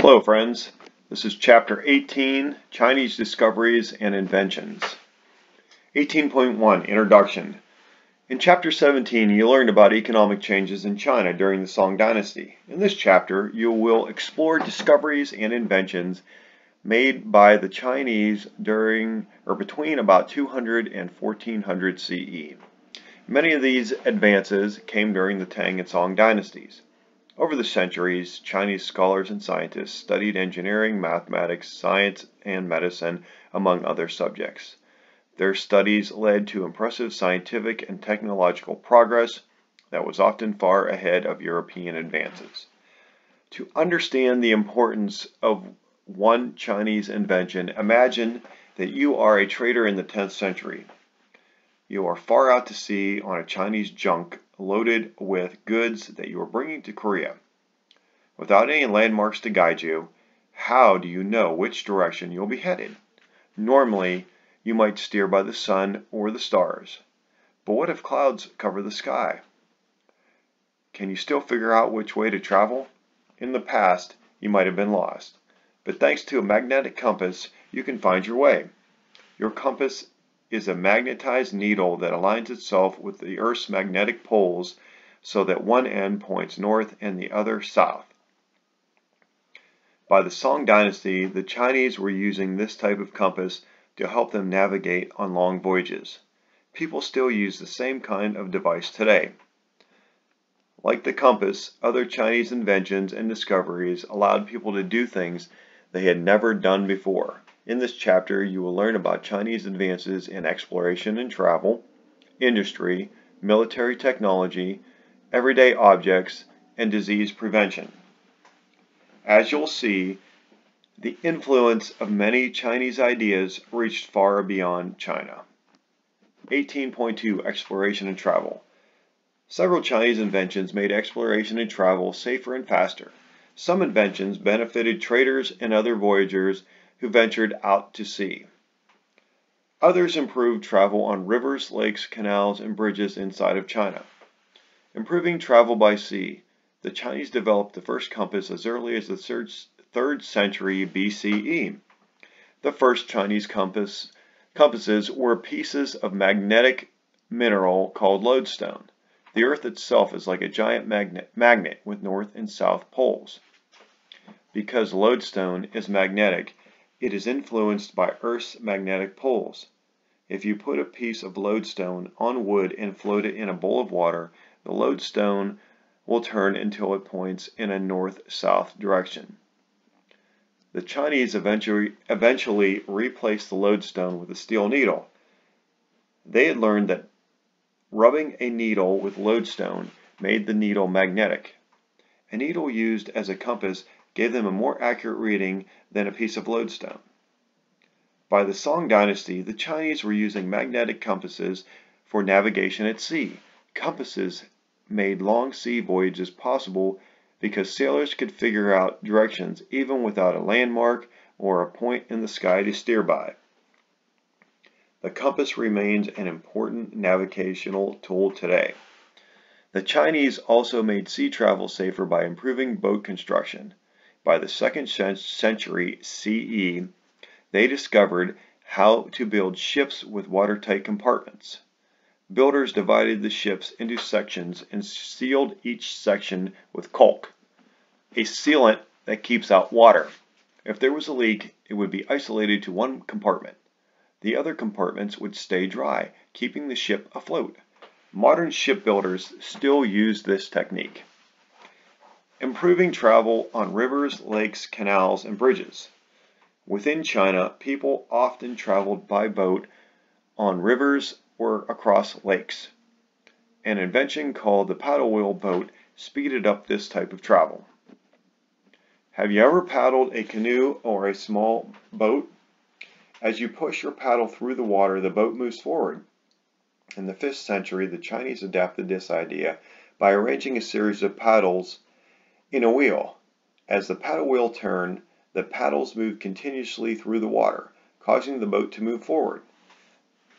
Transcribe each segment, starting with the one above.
Hello friends, this is chapter 18, Chinese Discoveries and Inventions. 18.1, Introduction. In chapter 17 you learned about economic changes in China during the Song dynasty. In this chapter you will explore discoveries and inventions made by the Chinese during or between about 200 and 1400 CE. Many of these advances came during the Tang and Song dynasties. Over the centuries, Chinese scholars and scientists studied engineering, mathematics, science, and medicine, among other subjects. Their studies led to impressive scientific and technological progress that was often far ahead of European advances. To understand the importance of one Chinese invention, imagine that you are a trader in the 10th century. You are far out to sea on a Chinese junk loaded with goods that you are bringing to Korea. Without any landmarks to guide you, how do you know which direction you'll be headed? Normally, you might steer by the sun or the stars. But what if clouds cover the sky? Can you still figure out which way to travel? In the past, you might have been lost. But thanks to a magnetic compass, you can find your way. Your compass is a magnetized needle that aligns itself with the Earth's magnetic poles so that one end points north and the other south. By the Song dynasty, the Chinese were using this type of compass to help them navigate on long voyages. People still use the same kind of device today. Like the compass, other Chinese inventions and discoveries allowed people to do things they had never done before. In this chapter, you will learn about Chinese advances in exploration and travel, industry, military technology, everyday objects, and disease prevention. As you'll see, the influence of many Chinese ideas reached far beyond China. 18.2 Exploration and Travel Several Chinese inventions made exploration and travel safer and faster. Some inventions benefited traders and other voyagers who ventured out to sea. Others improved travel on rivers, lakes, canals, and bridges inside of China. Improving travel by sea, the Chinese developed the first compass as early as the 3rd century BCE. The first Chinese compass, compasses were pieces of magnetic mineral called lodestone. The Earth itself is like a giant magnet, magnet with north and south poles. Because lodestone is magnetic, it is influenced by Earth's magnetic poles. If you put a piece of lodestone on wood and float it in a bowl of water, the lodestone will turn until it points in a north-south direction. The Chinese eventually, eventually replaced the lodestone with a steel needle. They had learned that rubbing a needle with lodestone made the needle magnetic. A needle used as a compass gave them a more accurate reading than a piece of lodestone. By the Song dynasty, the Chinese were using magnetic compasses for navigation at sea. Compasses made long sea voyages possible because sailors could figure out directions even without a landmark or a point in the sky to steer by. The compass remains an important navigational tool today. The Chinese also made sea travel safer by improving boat construction. By the second century CE, they discovered how to build ships with watertight compartments. Builders divided the ships into sections and sealed each section with caulk, a sealant that keeps out water. If there was a leak, it would be isolated to one compartment. The other compartments would stay dry, keeping the ship afloat. Modern shipbuilders still use this technique. Improving travel on rivers, lakes, canals, and bridges. Within China, people often traveled by boat on rivers or across lakes. An invention called the paddle wheel boat speeded up this type of travel. Have you ever paddled a canoe or a small boat? As you push your paddle through the water, the boat moves forward. In the 5th century, the Chinese adapted this idea by arranging a series of paddles in a wheel. As the paddle wheel turned, the paddles moved continuously through the water, causing the boat to move forward.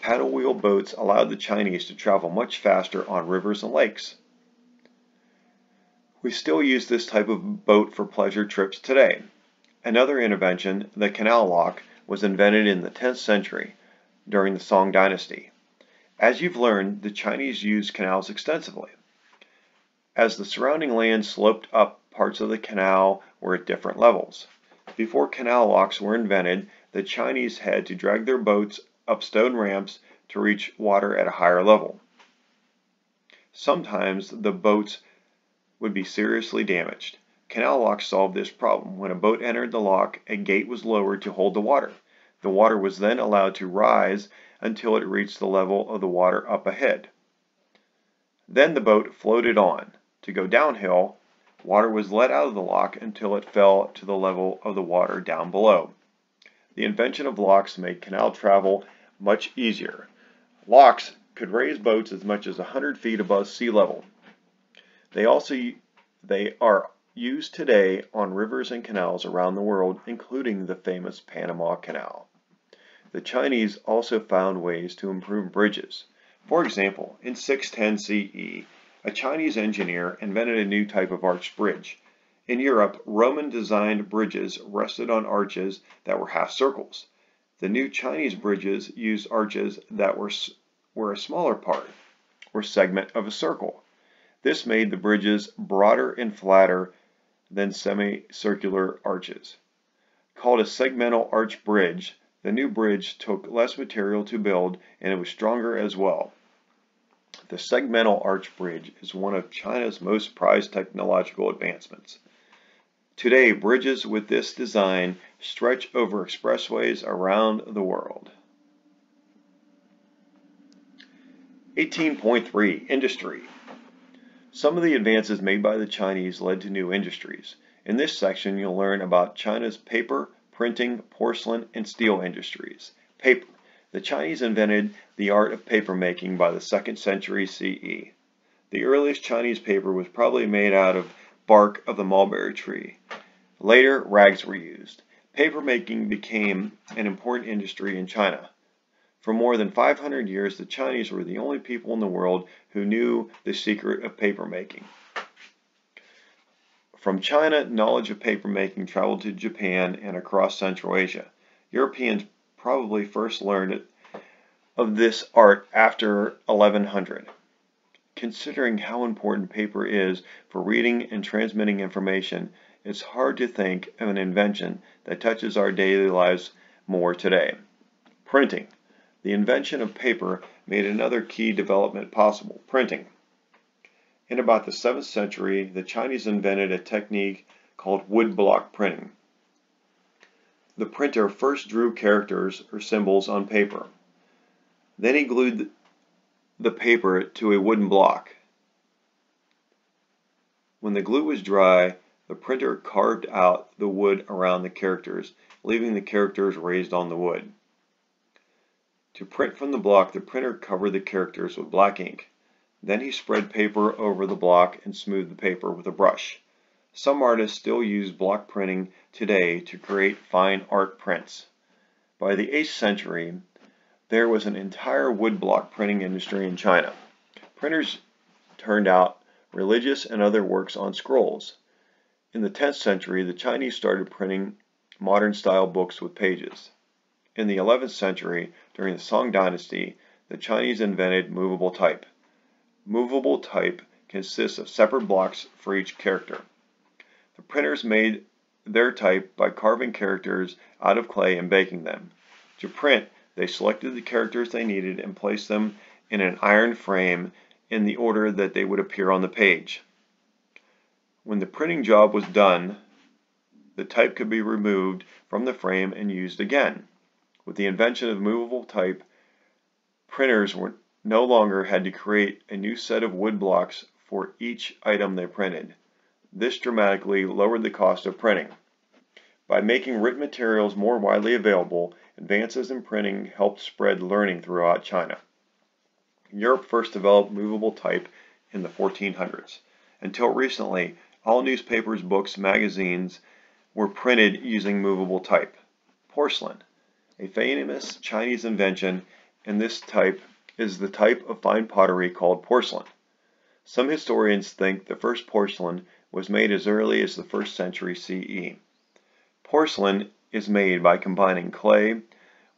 Paddle wheel boats allowed the Chinese to travel much faster on rivers and lakes. We still use this type of boat for pleasure trips today. Another invention, the canal lock, was invented in the 10th century during the Song dynasty. As you've learned, the Chinese used canals extensively. As the surrounding land sloped up, parts of the canal were at different levels. Before canal locks were invented, the Chinese had to drag their boats up stone ramps to reach water at a higher level. Sometimes the boats would be seriously damaged. Canal locks solved this problem. When a boat entered the lock, a gate was lowered to hold the water. The water was then allowed to rise until it reached the level of the water up ahead. Then the boat floated on. To go downhill, water was let out of the lock until it fell to the level of the water down below. The invention of locks made canal travel much easier. Locks could raise boats as much as 100 feet above sea level. They also they are used today on rivers and canals around the world, including the famous Panama Canal. The Chinese also found ways to improve bridges. For example, in 610 CE, a Chinese engineer invented a new type of arched bridge. In Europe, Roman designed bridges rested on arches that were half circles. The new Chinese bridges used arches that were, were a smaller part, or segment of a circle. This made the bridges broader and flatter than semicircular arches. Called a segmental arch bridge, the new bridge took less material to build and it was stronger as well. The segmental arch bridge is one of China's most prized technological advancements. Today, bridges with this design stretch over expressways around the world. 18.3 Industry some of the advances made by the Chinese led to new industries. In this section, you'll learn about China's paper, printing, porcelain, and steel industries. Paper. The Chinese invented the art of paper making by the 2nd century CE. The earliest Chinese paper was probably made out of bark of the mulberry tree. Later, rags were used. Paper making became an important industry in China. For more than 500 years, the Chinese were the only people in the world who knew the secret of paper making. From China, knowledge of paper making traveled to Japan and across Central Asia. Europeans probably first learned of this art after 1100. Considering how important paper is for reading and transmitting information, it's hard to think of an invention that touches our daily lives more today. Printing. The invention of paper made another key development possible, printing. In about the 7th century, the Chinese invented a technique called woodblock printing. The printer first drew characters or symbols on paper. Then he glued the paper to a wooden block. When the glue was dry, the printer carved out the wood around the characters, leaving the characters raised on the wood. To print from the block, the printer covered the characters with black ink. Then he spread paper over the block and smoothed the paper with a brush. Some artists still use block printing today to create fine art prints. By the 8th century, there was an entire woodblock printing industry in China. Printers turned out religious and other works on scrolls. In the 10th century, the Chinese started printing modern style books with pages. In the 11th century, during the Song dynasty, the Chinese invented movable type. Movable type consists of separate blocks for each character. The printers made their type by carving characters out of clay and baking them. To print, they selected the characters they needed and placed them in an iron frame in the order that they would appear on the page. When the printing job was done, the type could be removed from the frame and used again. With the invention of movable type, printers were no longer had to create a new set of wood blocks for each item they printed. This dramatically lowered the cost of printing. By making written materials more widely available, advances in printing helped spread learning throughout China. Europe first developed movable type in the 1400s. Until recently, all newspapers, books, magazines were printed using movable type. Porcelain. A famous Chinese invention and this type is the type of fine pottery called porcelain. Some historians think the first porcelain was made as early as the first century CE. Porcelain is made by combining clay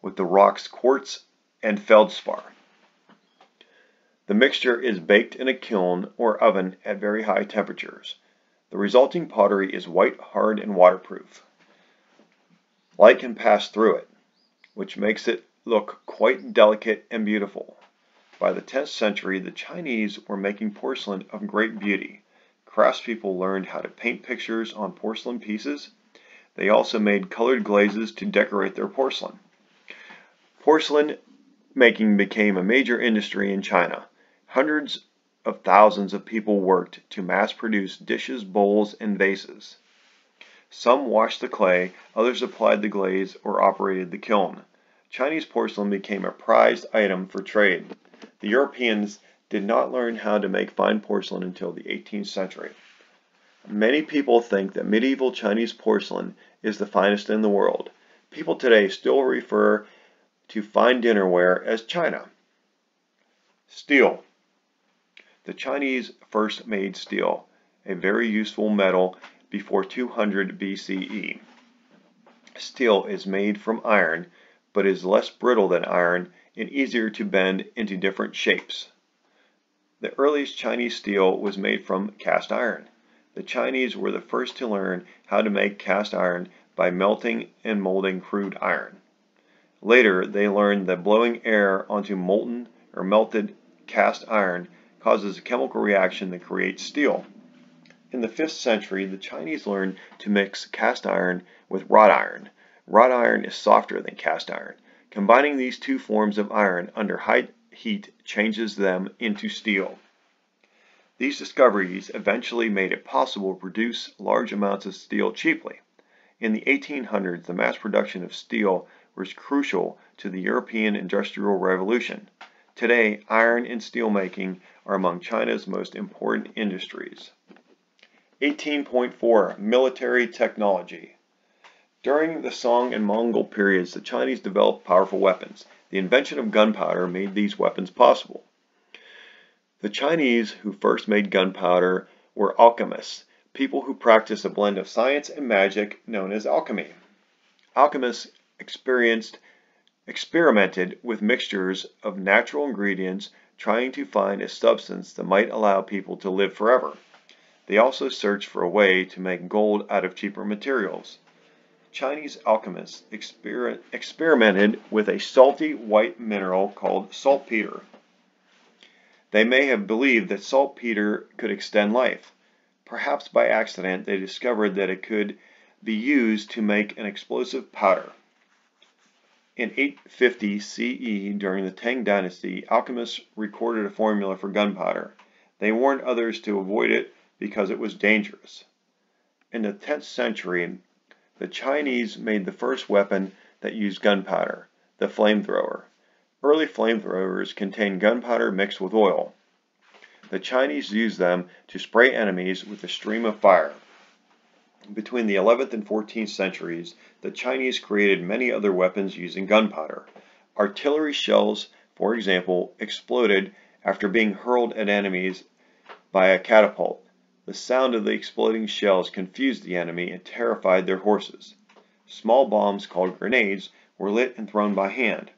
with the rocks quartz and feldspar. The mixture is baked in a kiln or oven at very high temperatures. The resulting pottery is white, hard, and waterproof. Light can pass through it, which makes it look quite delicate and beautiful. By the 10th century, the Chinese were making porcelain of great beauty. Craftspeople learned how to paint pictures on porcelain pieces. They also made colored glazes to decorate their porcelain. Porcelain making became a major industry in China. Hundreds of thousands of people worked to mass produce dishes, bowls, and vases. Some washed the clay, others applied the glaze or operated the kiln. Chinese porcelain became a prized item for trade. The Europeans did not learn how to make fine porcelain until the 18th century. Many people think that medieval Chinese porcelain is the finest in the world. People today still refer to fine dinnerware as China. Steel. The Chinese first made steel, a very useful metal, before 200 BCE. Steel is made from iron, but is less brittle than iron and easier to bend into different shapes. The earliest Chinese steel was made from cast iron. The Chinese were the first to learn how to make cast iron by melting and molding crude iron. Later, they learned that blowing air onto molten or melted cast iron causes a chemical reaction that creates steel. In the 5th century, the Chinese learned to mix cast iron with wrought iron. Wrought iron is softer than cast iron. Combining these two forms of iron under high heat changes them into steel. These discoveries eventually made it possible to produce large amounts of steel cheaply. In the 1800s, the mass production of steel was crucial to the European Industrial Revolution. Today, iron and steel making are among China's most important industries. 18.4 Military Technology During the Song and Mongol periods, the Chinese developed powerful weapons. The invention of gunpowder made these weapons possible. The Chinese who first made gunpowder were alchemists, people who practiced a blend of science and magic known as alchemy. Alchemists experienced experimented with mixtures of natural ingredients trying to find a substance that might allow people to live forever. They also searched for a way to make gold out of cheaper materials. Chinese alchemists exper experimented with a salty white mineral called saltpeter. They may have believed that saltpeter could extend life. Perhaps by accident they discovered that it could be used to make an explosive powder. In 850 CE, during the Tang Dynasty, alchemists recorded a formula for gunpowder. They warned others to avoid it because it was dangerous. In the 10th century, the Chinese made the first weapon that used gunpowder, the flamethrower. Early flamethrowers contained gunpowder mixed with oil. The Chinese used them to spray enemies with a stream of fire. Between the 11th and 14th centuries, the Chinese created many other weapons using gunpowder. Artillery shells, for example, exploded after being hurled at enemies by a catapult. The sound of the exploding shells confused the enemy and terrified their horses. Small bombs called grenades were lit and thrown by hand.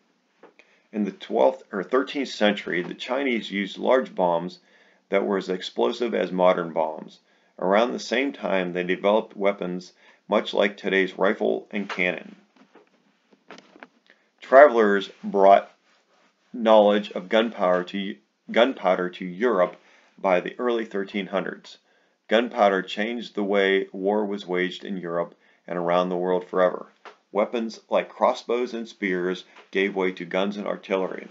In the 12th or 13th century, the Chinese used large bombs that were as explosive as modern bombs. Around the same time, they developed weapons much like today's rifle and cannon. Travelers brought knowledge of gunpowder to, gunpowder to Europe by the early 1300s. Gunpowder changed the way war was waged in Europe and around the world forever. Weapons like crossbows and spears gave way to guns and artillery.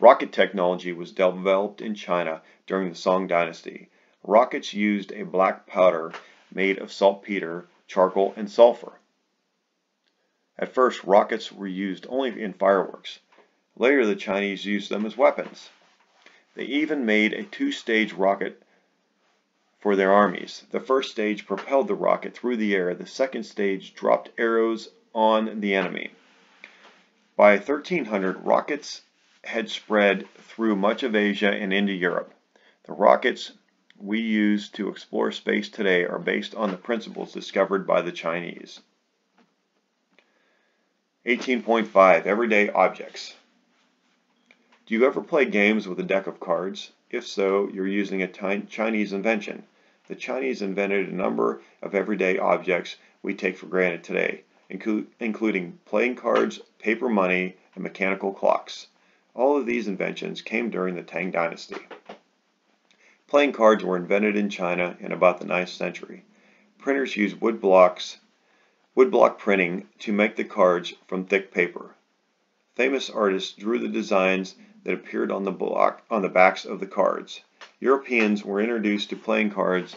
Rocket technology was developed in China during the Song dynasty. Rockets used a black powder made of saltpeter, charcoal, and sulfur. At first, rockets were used only in fireworks. Later, the Chinese used them as weapons. They even made a two-stage rocket for their armies. The first stage propelled the rocket through the air. The second stage dropped arrows on the enemy. By 1300, rockets had spread through much of Asia and into Europe. The rockets we use to explore space today are based on the principles discovered by the Chinese. 18.5 Everyday Objects Do you ever play games with a deck of cards? If so, you're using a Chinese invention. The Chinese invented a number of everyday objects we take for granted today, including playing cards, paper money, and mechanical clocks. All of these inventions came during the Tang Dynasty. Playing cards were invented in China in about the 9th century. Printers used wood blocks woodblock printing to make the cards from thick paper. Famous artists drew the designs that appeared on the block on the backs of the cards. Europeans were introduced to playing cards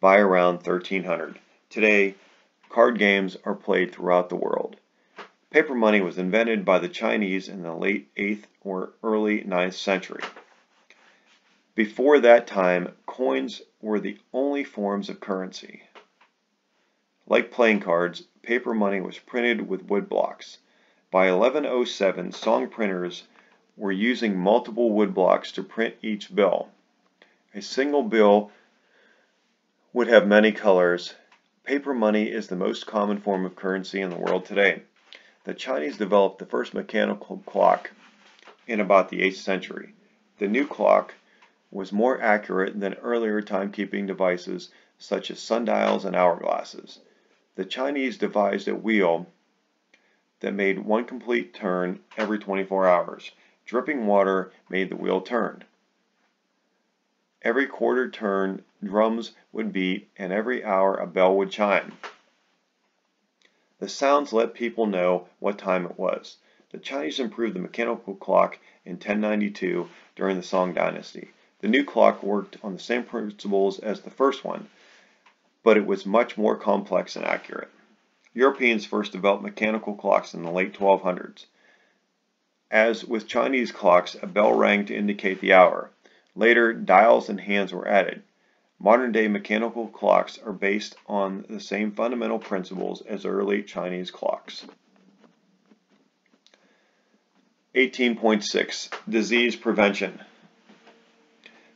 by around 1300. Today, card games are played throughout the world. Paper money was invented by the Chinese in the late 8th or early 9th century. Before that time, coins were the only forms of currency. Like playing cards, paper money was printed with wood blocks. By 1107, song printers were using multiple wood blocks to print each bill. A single bill would have many colors. Paper money is the most common form of currency in the world today. The Chinese developed the first mechanical clock in about the 8th century. The new clock was more accurate than earlier timekeeping devices such as sundials and hourglasses. The Chinese devised a wheel that made one complete turn every 24 hours. Dripping water made the wheel turn. Every quarter turn, drums would beat, and every hour a bell would chime. The sounds let people know what time it was. The Chinese improved the mechanical clock in 1092 during the Song dynasty. The new clock worked on the same principles as the first one, but it was much more complex and accurate. Europeans first developed mechanical clocks in the late 1200s. As with Chinese clocks, a bell rang to indicate the hour. Later, dials and hands were added. Modern day mechanical clocks are based on the same fundamental principles as early Chinese clocks. 18.6 Disease Prevention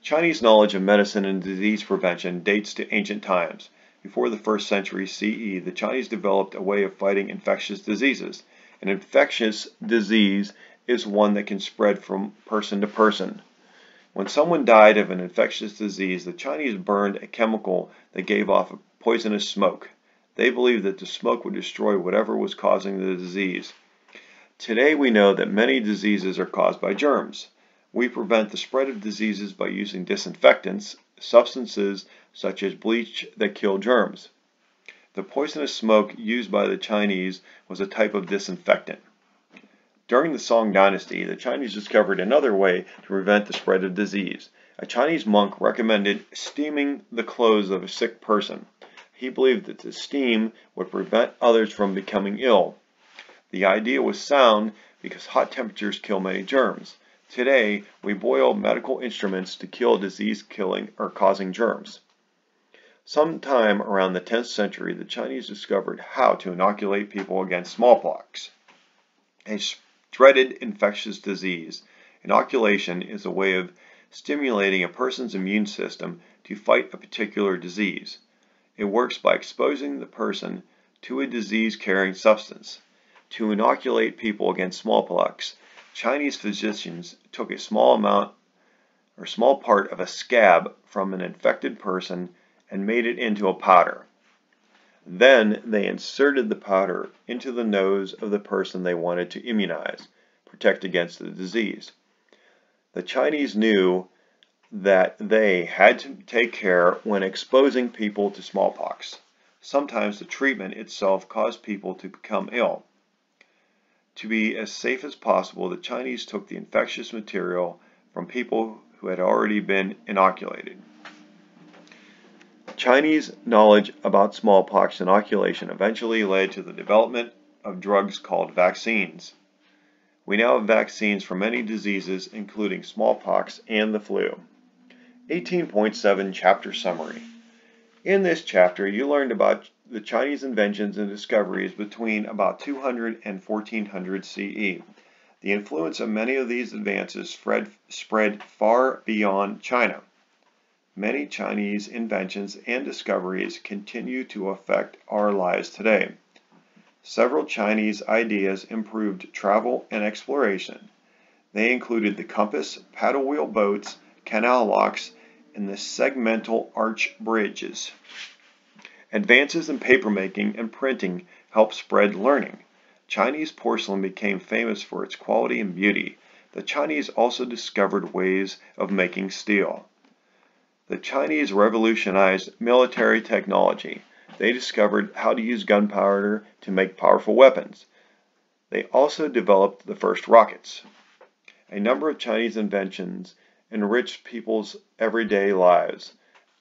Chinese knowledge of medicine and disease prevention dates to ancient times. Before the first century CE, the Chinese developed a way of fighting infectious diseases. An infectious disease is one that can spread from person to person. When someone died of an infectious disease, the Chinese burned a chemical that gave off a poisonous smoke. They believed that the smoke would destroy whatever was causing the disease. Today we know that many diseases are caused by germs. We prevent the spread of diseases by using disinfectants, substances such as bleach that kill germs. The poisonous smoke used by the Chinese was a type of disinfectant. During the Song dynasty, the Chinese discovered another way to prevent the spread of disease. A Chinese monk recommended steaming the clothes of a sick person. He believed that the steam would prevent others from becoming ill. The idea was sound because hot temperatures kill many germs. Today, we boil medical instruments to kill disease-killing or causing germs. Sometime around the 10th century, the Chinese discovered how to inoculate people against smallpox, a dreaded infectious disease. Inoculation is a way of stimulating a person's immune system to fight a particular disease. It works by exposing the person to a disease-carrying substance. To inoculate people against smallpox, Chinese physicians took a small amount or small part of a scab from an infected person and made it into a powder. Then they inserted the powder into the nose of the person they wanted to immunize, protect against the disease. The Chinese knew that they had to take care when exposing people to smallpox. Sometimes the treatment itself caused people to become ill. To be as safe as possible, the Chinese took the infectious material from people who had already been inoculated. Chinese knowledge about smallpox inoculation eventually led to the development of drugs called vaccines. We now have vaccines for many diseases, including smallpox and the flu. 18.7 Chapter Summary In this chapter, you learned about the Chinese inventions and discoveries between about 200 and 1400 CE. The influence of many of these advances spread, spread far beyond China. Many Chinese inventions and discoveries continue to affect our lives today. Several Chinese ideas improved travel and exploration. They included the compass, paddle wheel boats, canal locks, and the segmental arch bridges. Advances in papermaking and printing helped spread learning. Chinese porcelain became famous for its quality and beauty. The Chinese also discovered ways of making steel. The Chinese revolutionized military technology. They discovered how to use gunpowder to make powerful weapons. They also developed the first rockets. A number of Chinese inventions enriched people's everyday lives.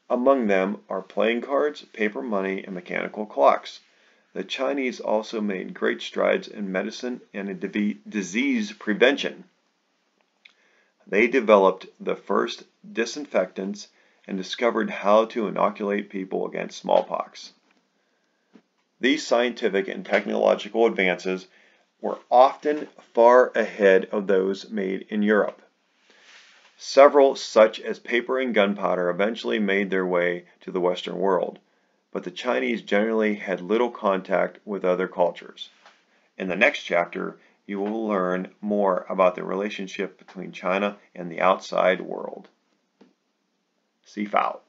Among them are playing cards, paper money, and mechanical clocks. The Chinese also made great strides in medicine and disease prevention. They developed the first disinfectants and discovered how to inoculate people against smallpox. These scientific and technological advances were often far ahead of those made in Europe. Several, such as paper and gunpowder, eventually made their way to the Western world, but the Chinese generally had little contact with other cultures. In the next chapter, you will learn more about the relationship between China and the outside world. See out.